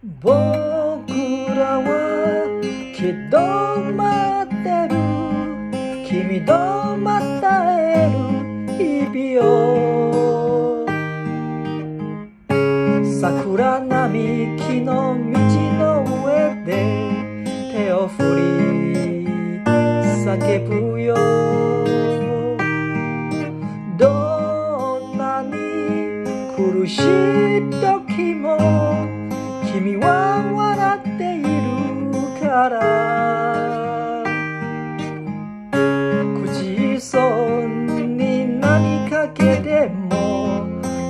僕らはきっと待ってる。君とまた会える日々を。桜並木の道の上で手を振り叫ぶよ。どんなに苦しい時も君は笑っているから。口そに何かけても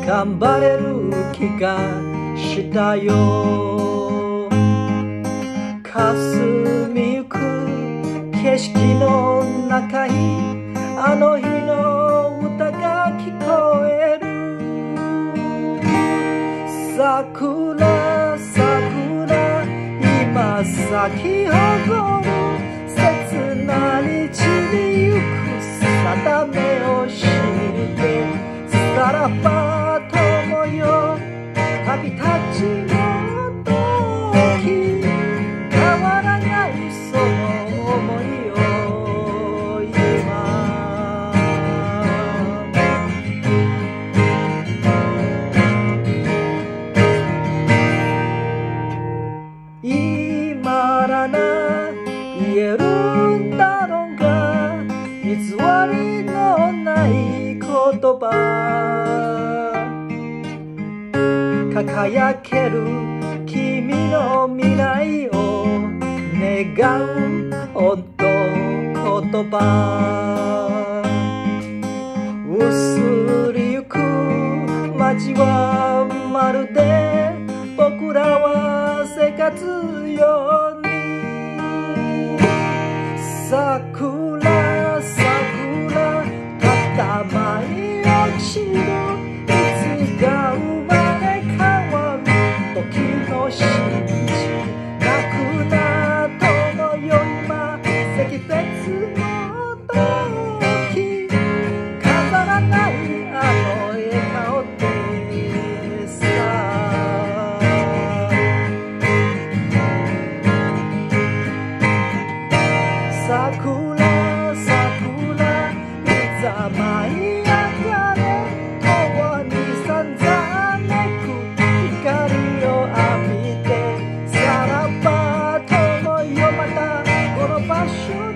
頑張れる気がしたよ。霞今咲き誇る切な道に行く定めを知ってさらば友よ旅立ちえるんだろうが偽りのない言葉。輝ける君の未来を願う本当言葉。薄りゆく街はまるで僕らは生活よ桜 paixão.